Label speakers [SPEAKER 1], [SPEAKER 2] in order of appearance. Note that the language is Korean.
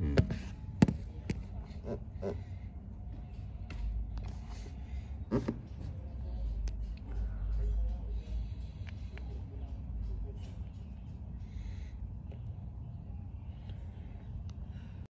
[SPEAKER 1] 음.
[SPEAKER 2] 응.